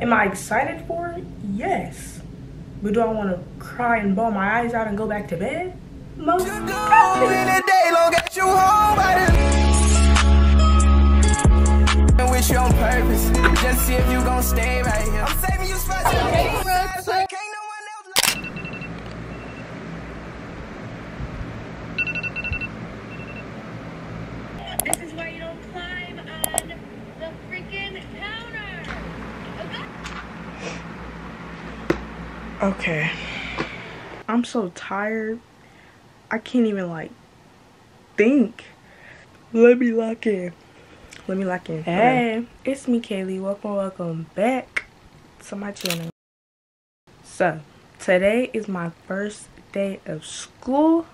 Am I excited for it? Yes. But do I want to cry and bawl my eyes out and go back to bed? Most definitely. Wish you on purpose, just see if you gon' stay right here. I'm saving you spots. Can't no one else. This is why you don't climb on the freaking counter. Okay? Okay. I'm so tired. I can't even like think. Let me lock in. Let me lock in. Hey, it's me, Kaley. Welcome, welcome back to my channel. So, today is my first day of school.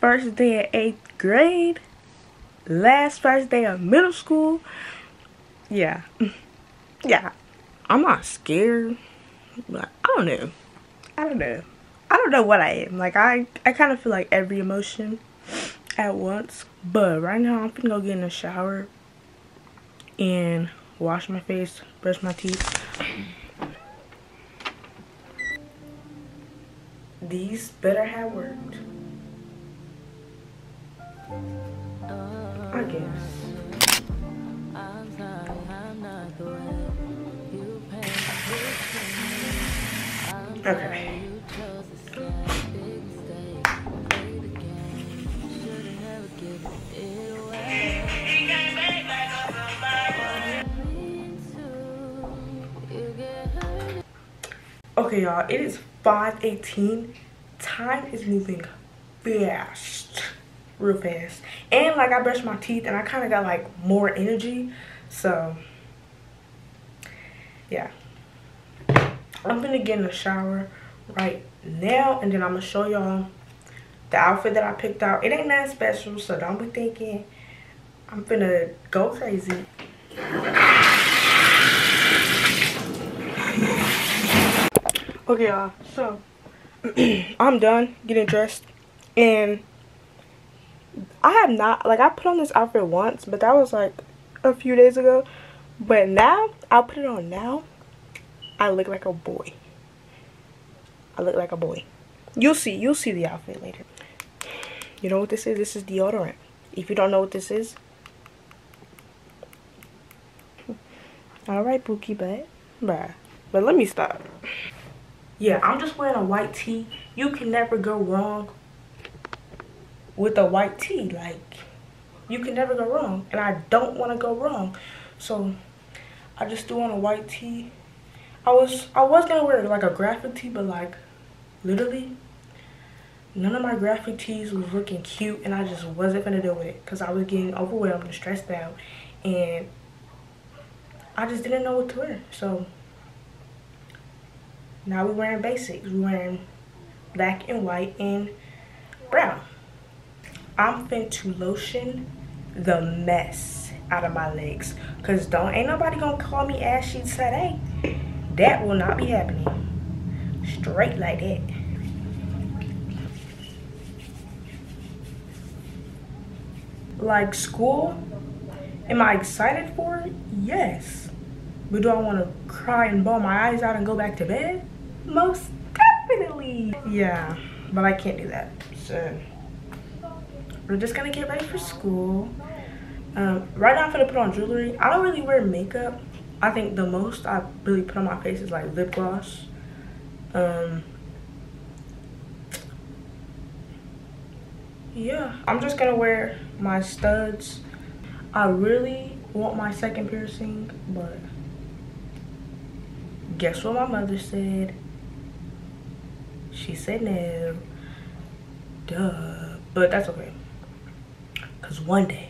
First day of eighth grade. Last first day of middle school. Yeah. Yeah. I'm not scared. I don't know. I don't know. I don't know what I am. Like I I kind of feel like every emotion at once. But right now I'm gonna go get in the shower and wash my face, brush my teeth. These better have worked. I guess. Okay. Okay, y'all, it is 5.18. Time is moving fast. Real fast. And, like, I brushed my teeth and I kind of got, like, more energy. So, yeah. I'm gonna get in the shower right now and then I'm gonna show y'all the outfit that I picked out. It ain't that special, so don't be thinking I'm gonna go crazy. Okay, y'all. So I'm done getting dressed, and I have not like I put on this outfit once, but that was like a few days ago. But now I'll put it on now. I look like a boy. I look like a boy. You'll see. You'll see the outfit later. You know what this is? This is deodorant. If you don't know what this is, all right, Bookie butt, bruh. But let me stop. Yeah, I'm just wearing a white tee. You can never go wrong with a white tee. Like, you can never go wrong. And I don't want to go wrong. So, I just threw on a white tee. I was I was gonna wear like a graphic tee, but like literally none of my graphic tees was looking cute and I just wasn't gonna do it because I was getting overwhelmed and stressed out and I just didn't know what to wear. So now we're wearing basics. We're wearing black and white and brown. I'm fin to lotion the mess out of my legs. Cause don't ain't nobody gonna call me ashy today. That will not be happening. Straight like that. Like school, am I excited for it? Yes. But do I want to cry and bawl my eyes out and go back to bed? Most definitely. Yeah, but I can't do that. So we're just gonna get ready for school. Um, right now I'm gonna put on jewelry. I don't really wear makeup. I think the most I really put on my face is like lip gloss. Um, yeah, I'm just gonna wear my studs. I really want my second piercing, but guess what my mother said? She said no. Duh. But that's okay. Because one day,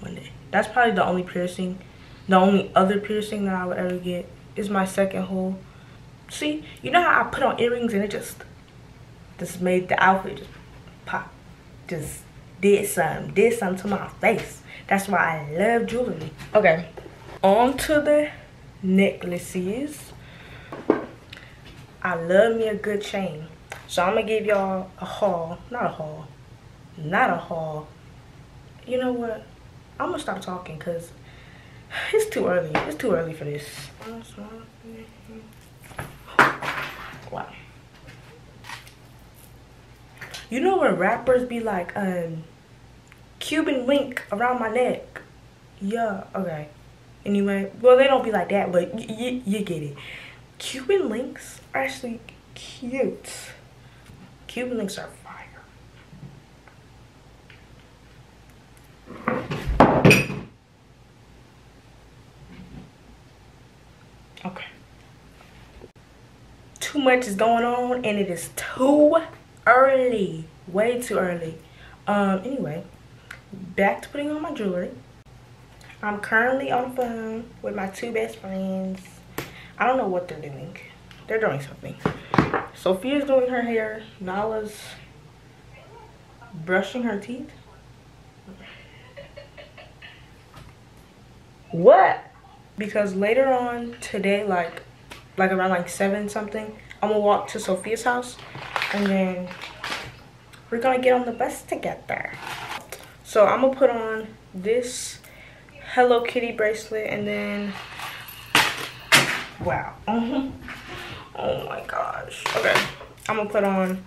one day, that's probably the only piercing, the only other piercing that I would ever get is my second hole. See, you know how I put on earrings and it just, just made the outfit just pop. Just did something, did something to my face. That's why I love jewelry. Okay, on to the necklaces. I love me a good chain. So I'm gonna give y'all a haul, not a haul, not a haul. You know what? I'm gonna stop talking because It's too early. It's too early for this. Wow. You know when rappers be like, um, Cuban link around my neck? Yeah, okay. Anyway, well, they don't be like that, but you get it. Cuban links are actually cute. Cuban links are Okay. Too much is going on and it is too early. Way too early. Um, anyway, back to putting on my jewelry. I'm currently on the phone with my two best friends. I don't know what they're doing. They're doing something. Sophia's doing her hair. Nala's brushing her teeth. What? because later on today like like around like seven something i'm gonna walk to sophia's house and then we're gonna get on the bus together. So i'm gonna put on this hello kitty bracelet and then wow. Oh my gosh. Okay i'm gonna put on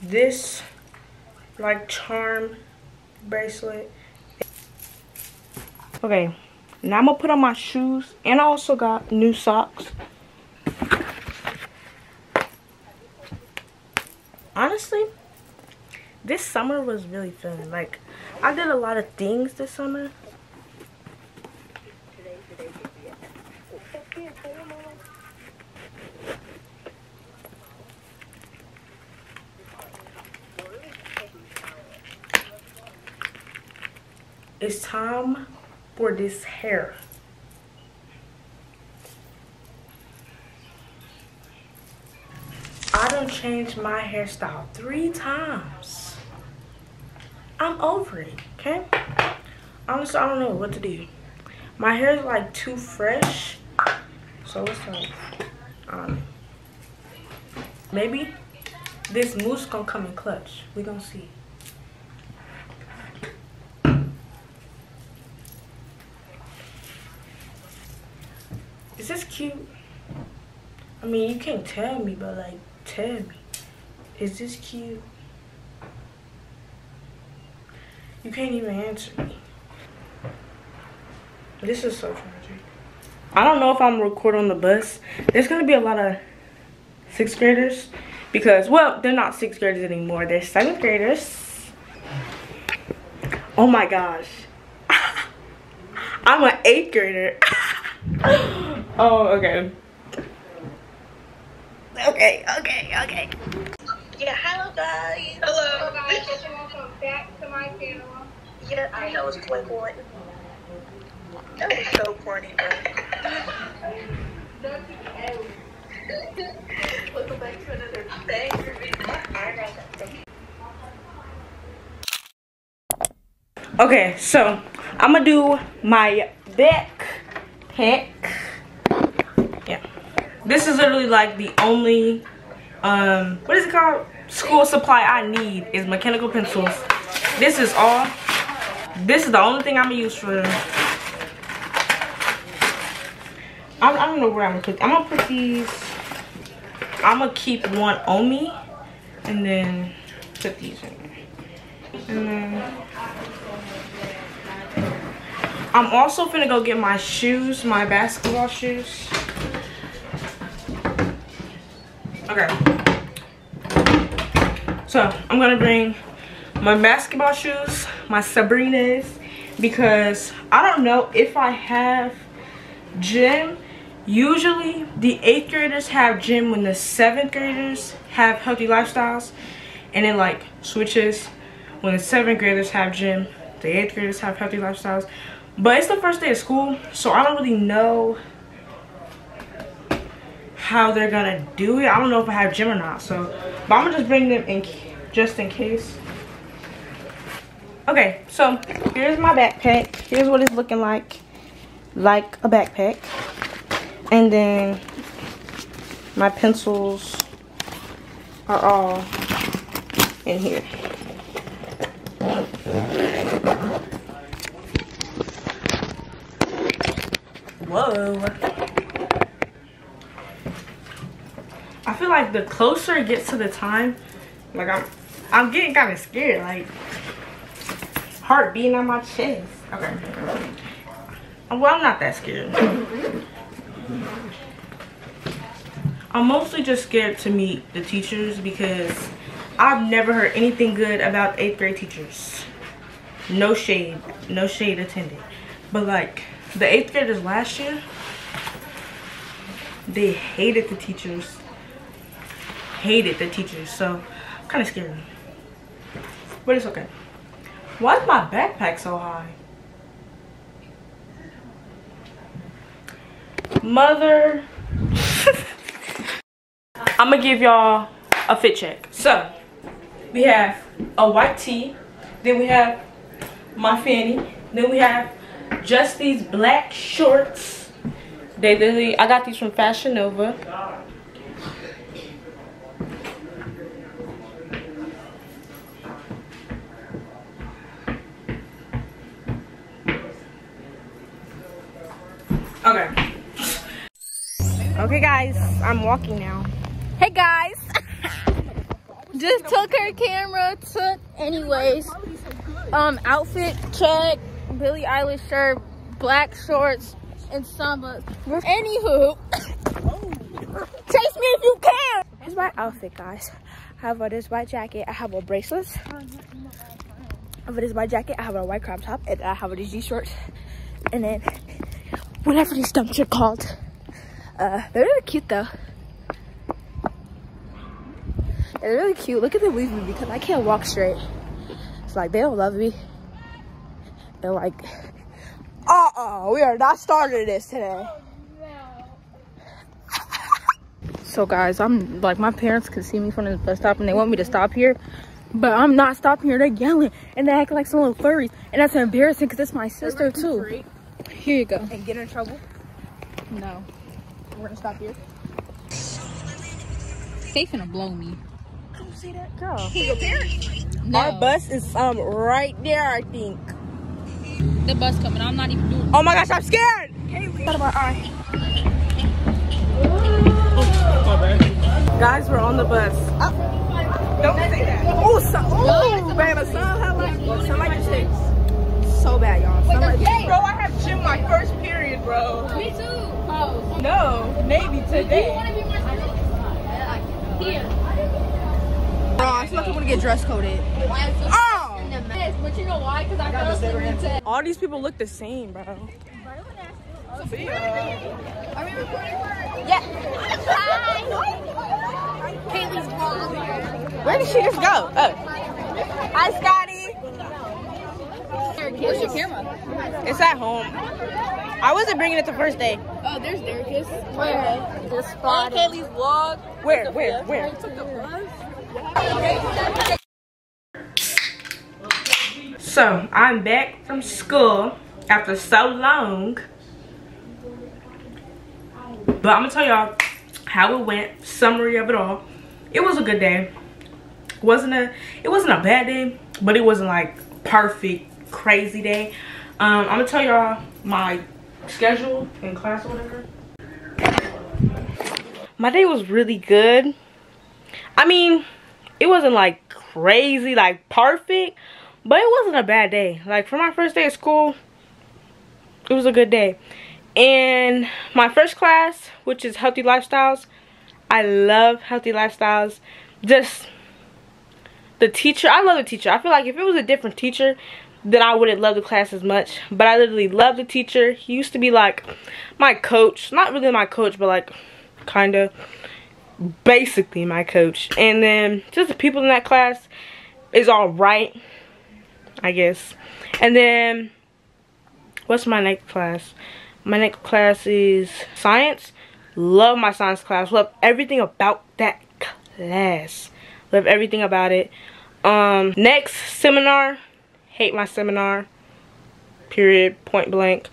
this like charm bracelet. Okay now I'm gonna put on my shoes and I also got new socks. Honestly, this summer was really fun. Like, I did a lot of things this summer. It's time for this hair. I my hairstyle three times. I'm over it, okay? Honestly, I don't know what to do. My hair is like too fresh. So it's like, um, maybe this mousse gonna come in clutch. We gonna see. Is this cute? I mean, you can't tell me, but like, tell me. Is this cute? You can't even answer me. This is so tragic. I don't know if I'm recording on the bus. There's gonna be a lot of sixth graders because, well, they're not sixth graders anymore. They're seventh graders. Oh my gosh. I'm an eighth grader. oh, okay. Okay, okay, okay. Yeah, hello guys. Hello. Hello guys, welcome back to my channel. Yeah, I know it's quite point one. That was so corny, bro. Welcome back to another banger video. Okay, so I'm gonna do my back pick. Yeah. This is literally like the only, um, what is it called? School supply I need is mechanical pencils. This is all. This is the only thing I'm gonna use for. I, don't know where I'm gonna put. I'm gonna put these. I'm gonna keep one on me, and then put these in. there. And then I'm also gonna go get my shoes, my basketball shoes. Okay. So I'm gonna bring my basketball shoes, my Sabrinas, because I don't know if I have gym. Usually the eighth graders have gym when the seventh graders have healthy lifestyles and it like switches when the seventh graders have gym, the eighth graders have healthy lifestyles. But it's the first day of school, so I don't really know how they're gonna do it. I don't know if I have gym or not, so but I'm gonna just bring them in just in case. Okay, so here's my backpack. Here's what it's looking like, like a backpack. And then my pencils are all in here. Whoa. I feel like the closer it gets to the time, like I'm, I'm getting kind of scared. Like heart beating on my chest. Okay. Well, I'm not that scared. I'm mostly just scared to meet the teachers because I've never heard anything good about eighth grade teachers. No shade, no shade attended. But like the eighth graders last year, they hated the teachers. Hated the teachers, so I'm kind of scared. But it's okay. Why is my backpack so high? Mother. I'm gonna give y'all a fit check. So, we have a white tee. Then we have my fanny. Then we have just these black shorts. They literally, I got these from Fashion Nova. Okay. Okay guys, I'm walking now. Hey guys. Just took her camera, took anyways. Um outfit check, Billie Eilish shirt, black shorts, and samba. Anywho. Chase me if you can! Here's my outfit guys. I have a this white jacket, I have a bracelet. I have a this white jacket, I have a white crop top, and I have a G shorts. And then whatever these dumps are called. Uh, they're really cute though. They're really cute. Look at them leave me because I can't walk straight. It's like they don't love me. They're like, uh-oh, we are not starting this today. so guys, I'm like my parents can see me from this bus stop and they want me to stop here. But I'm not stopping here. They're yelling and they act like some little furries. And that's embarrassing because it's my sister too. Here you go. And get in trouble? No. We're gonna stop here. They finna blow me. Don't say that, girl. No. Our bus is um right there, I think. The bus coming. I'm not even doing Oh my gosh, I'm scared. Out of my eye. Guys, we're on the bus. Don't say that. Oh, so, oh, man, the sun highlight. Somebody just hit so bad, y'all. Somebody, bro, I have gym my first period, bro. Me too. Oh. No, maybe today. Here. Bro, I feel like I'm gonna get dress coded. Oh! But you know why? Because I in the All these people look the same, bro. Are we recording? Yeah. Hi. Kaley's vlog. Where did she just go? Oh. Hi, Scotty. Where's your camera? It's at home. I wasn't bringing it the first day. Oh, there's Derrick's. Where? The On oh, spot. Kaley's vlog. Where? Where? Where? So I'm back from school after so long. But I'm gonna tell y'all how it went, summary of it all. It was a good day. Wasn't a it wasn't a bad day, but it wasn't like perfect, crazy day. Um, I'm gonna tell y'all my schedule in class or whatever. My day was really good. I mean, it wasn't like crazy, like perfect, but it wasn't a bad day. Like for my first day of school, it was a good day. And my first class, which is healthy lifestyles, I love healthy lifestyles. Just the teacher, I love the teacher. I feel like if it was a different teacher, then I wouldn't love the class as much. But I literally love the teacher. He used to be like my coach. Not really my coach, but like kind of basically my coach. And then just the people in that class is all right, I guess. And then what's my next class? My next class is science. Love my science class. Love everything about that class. Love everything about it. Um, next seminar. Hate my seminar. Period. Point blank.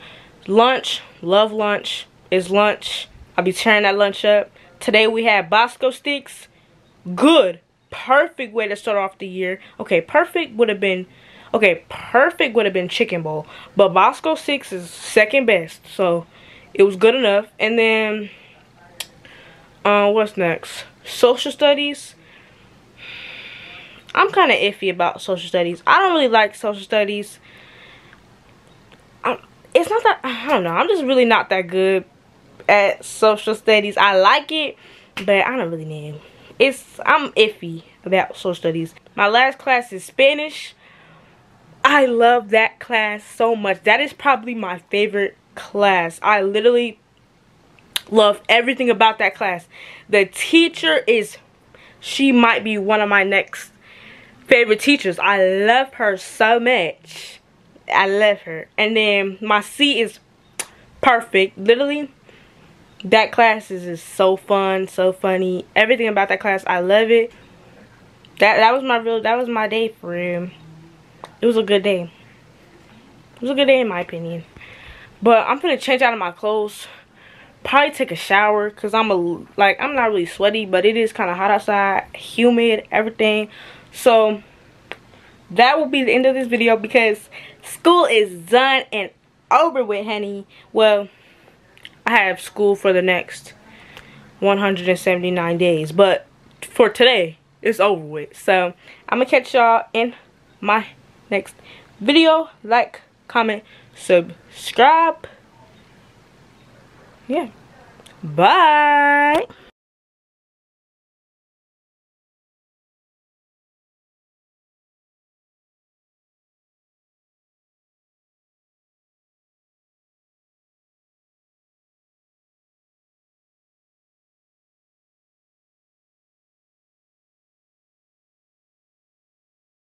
Lunch. Love lunch. Is lunch. I'll be tearing that lunch up. Today we had Bosco sticks. Good. Perfect way to start off the year. Okay, perfect would have been okay, perfect would have been chicken bowl. But Bosco sticks is second best. So it was good enough. And then, uh, what's next? Social studies. I'm kind of iffy about social studies. I don't really like social studies. I'm, it's not that, I don't know. I'm just really not that good at social studies. I like it, but I don't really know. It's, I'm iffy about social studies. My last class is Spanish. I love that class so much. That is probably my favorite class. I literally love everything about that class. The teacher is, she might be one of my next favorite teachers. I love her so much. I love her. And then my C is perfect. Literally, that class is just so fun, so funny. Everything about that class, I love it. That that was my real that was my day for him. It was a good day. It was a good day in my opinion. But I'm gonna change out of my clothes. Probably take a shower because I'm a like I'm not really sweaty, but it is kind of hot outside, humid, everything. So that will be the end of this video because school is done and over with, honey. Well, I have school for the next 179 days, but for today, it's over with. So I'm gonna catch y'all in my next video. Like, comment, subscribe. Yeah. Bye.